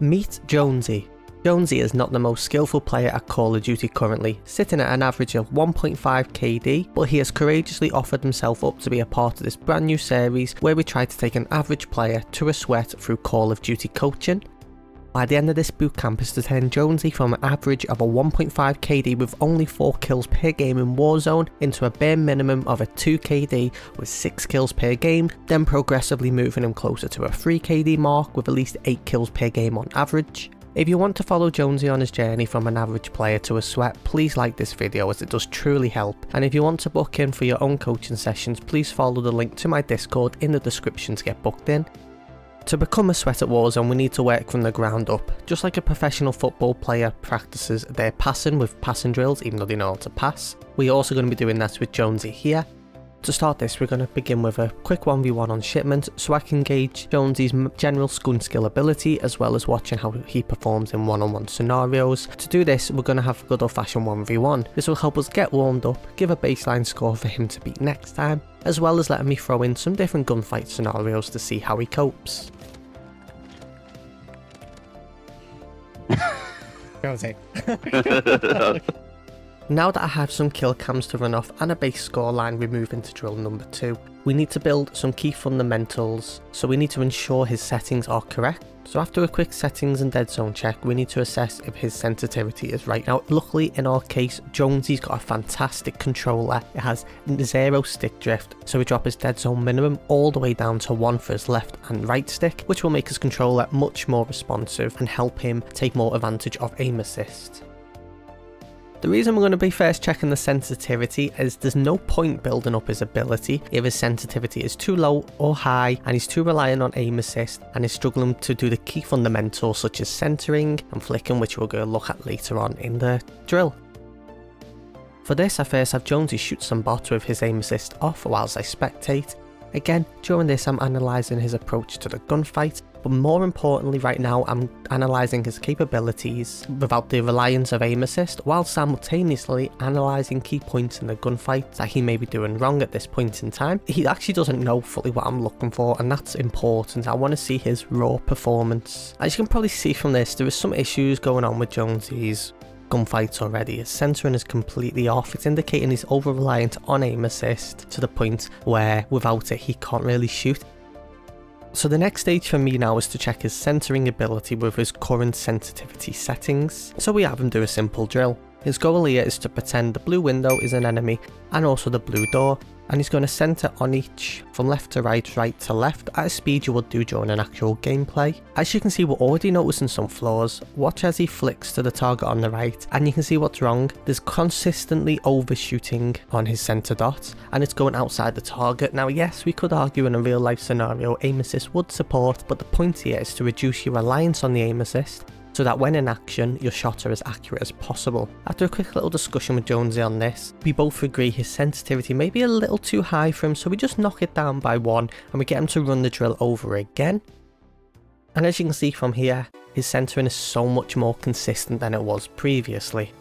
Meet Jonesy. Jonesy is not the most skillful player at Call of Duty currently, sitting at an average of 1.5 KD, but he has courageously offered himself up to be a part of this brand new series where we try to take an average player to a sweat through Call of Duty coaching. By the end of this bootcamp is to turn Jonesy from an average of a 1.5 KD with only 4 kills per game in Warzone into a bare minimum of a 2 KD with 6 kills per game, then progressively moving him closer to a 3 KD mark with at least 8 kills per game on average. If you want to follow Jonesy on his journey from an average player to a sweat, please like this video as it does truly help. And if you want to book in for your own coaching sessions, please follow the link to my Discord in the description to get booked in. To become a sweat at Warzone we need to work from the ground up. Just like a professional football player practices their passing with passing drills even though they know how to pass, we're also going to be doing that with Jonesy here. To start this we're going to begin with a quick 1v1 on shipment so I can gauge Jonesy's general gun skill ability as well as watching how he performs in one-on-one -on -one scenarios. To do this we're going to have a good old fashioned 1v1. This will help us get warmed up, give a baseline score for him to beat next time, as well as letting me throw in some different gunfight scenarios to see how he copes. Now that I have some kill cams to run off and a base score line, we move into drill number 2. We need to build some key fundamentals, so we need to ensure his settings are correct. So after a quick settings and dead zone check, we need to assess if his sensitivity is right. Now, luckily in our case, Jonesy's got a fantastic controller. It has zero stick drift, so we drop his dead zone minimum all the way down to one for his left and right stick, which will make his controller much more responsive and help him take more advantage of aim assist. The reason we're going to be first checking the sensitivity is there's no point building up his ability if his sensitivity is too low or high and he's too reliant on aim assist and is struggling to do the key fundamentals such as centering and flicking which going to look at later on in the drill. For this I first have Jonesy shoot some bots with his aim assist off whilst I spectate. Again, during this I'm analysing his approach to the gunfight but more importantly right now I'm analysing his capabilities without the reliance of aim assist while simultaneously analysing key points in the gunfight that he may be doing wrong at this point in time. He actually doesn't know fully what I'm looking for and that's important. I want to see his raw performance. As you can probably see from this there is some issues going on with Jonesy's gunfights already. His centering is completely off. It's indicating he's over reliant on aim assist to the point where without it he can't really shoot. So the next stage for me now is to check his centering ability with his current sensitivity settings. So we have him do a simple drill. His goal here is to pretend the blue window is an enemy and also the blue door and he's going to center on each from left to right, right to left at a speed you would do during an actual gameplay. As you can see we're already noticing some flaws, watch as he flicks to the target on the right and you can see what's wrong, there's consistently overshooting on his center dot and it's going outside the target. Now yes we could argue in a real life scenario aim assist would support but the point here is to reduce your reliance on the aim assist so that when in action, your shots are as accurate as possible. After a quick little discussion with Jonesy on this, we both agree his sensitivity may be a little too high for him, so we just knock it down by one and we get him to run the drill over again. And as you can see from here, his centering is so much more consistent than it was previously.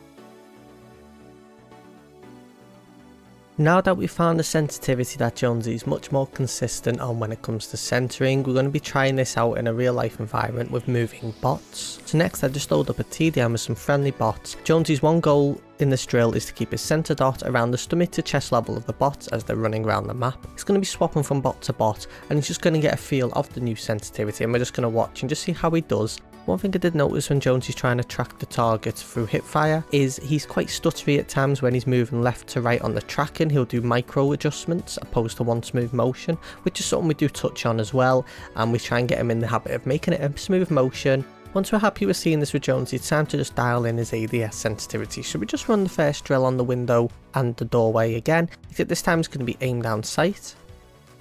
Now that we've found the sensitivity that Jonesy is much more consistent on when it comes to centering, we're going to be trying this out in a real life environment with moving bots. So next I just load up a TDM with some friendly bots. Jonesy's one goal in this drill is to keep his centre dot around the stomach to chest level of the bots as they're running around the map. He's going to be swapping from bot to bot and he's just going to get a feel of the new sensitivity and we're just going to watch and just see how he does one thing I did notice when Jones is trying to track the target through hipfire is he's quite stuttery at times when he's moving left to right on the tracking. He'll do micro adjustments opposed to one smooth motion, which is something we do touch on as well. And we try and get him in the habit of making it a smooth motion. Once we're happy with seeing this with Jones, it's time to just dial in his ADS sensitivity. So we just run the first drill on the window and the doorway again, except this time it's going to be aimed down sight.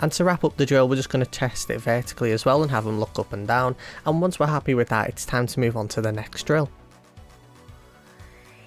And to wrap up the drill, we're just going to test it vertically as well and have them look up and down. And once we're happy with that, it's time to move on to the next drill.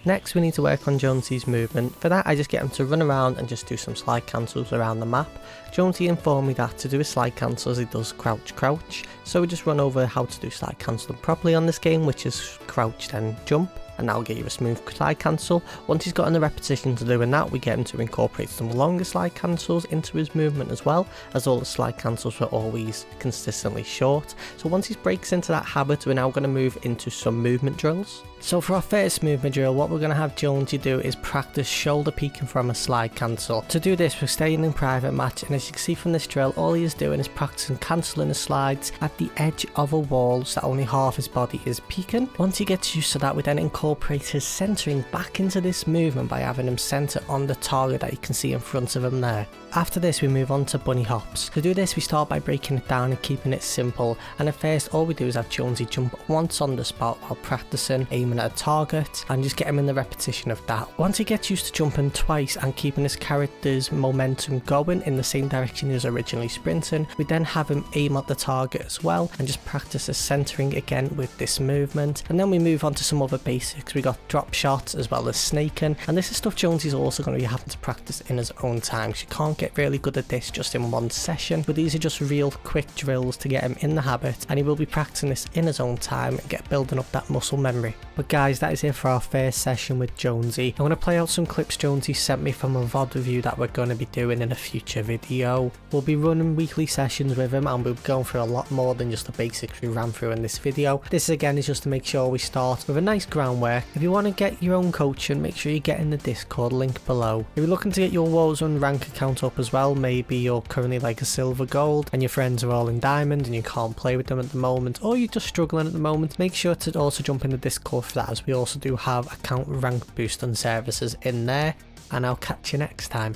Next we need to work on Jonesy's movement. For that I just get him to run around and just do some slide cancels around the map. Jonesy informed me that to do a slide cancels he does crouch crouch. So we just run over how to do slide cancelling properly on this game which is crouch then jump. And that'll get you a smooth slide cancel. Once he's gotten the repetition to doing that, we get him to incorporate some longer slide cancels into his movement as well, as all the slide cancels were always consistently short. So once he breaks into that habit, we're now going to move into some movement drills. So for our first movement drill, what we're going to have Jonesy do is practice shoulder peeking from a slide cancel. To do this, we're staying in private match, and as you can see from this drill, all he is doing is practicing cancelling the slides at the edge of a wall so that only half his body is peeking. Once he gets used to that, we then incorporate his centering back into this movement by having him center on the target that you can see in front of him there. After this, we move on to bunny hops. To do this, we start by breaking it down and keeping it simple, and at first, all we do is have Jonesy jump once on the spot while practicing aiming at a target and just get him in the repetition of that. Once he gets used to jumping twice and keeping his character's momentum going in the same direction he was originally sprinting, we then have him aim at the target as well and just practice his centering again with this movement. And then we move on to some other basics. We got drop shots as well as snaking and this is stuff Jones is also going to be having to practice in his own time. So you can't get really good at this just in one session, but these are just real quick drills to get him in the habit and he will be practicing this in his own time and get building up that muscle memory. But guys, that is it for our first session with Jonesy. I'm going to play out some clips Jonesy sent me from a VOD review that we're going to be doing in a future video. We'll be running weekly sessions with him and we'll be going through a lot more than just the basics we ran through in this video. This again is just to make sure we start with a nice groundwork. If you want to get your own coaching, make sure you get in the Discord link below. If you're looking to get your Warzone rank account up as well, maybe you're currently like a silver gold and your friends are all in diamond and you can't play with them at the moment or you're just struggling at the moment, make sure to also jump in the Discord for that as we also do have account rank boost and services in there and I'll catch you next time.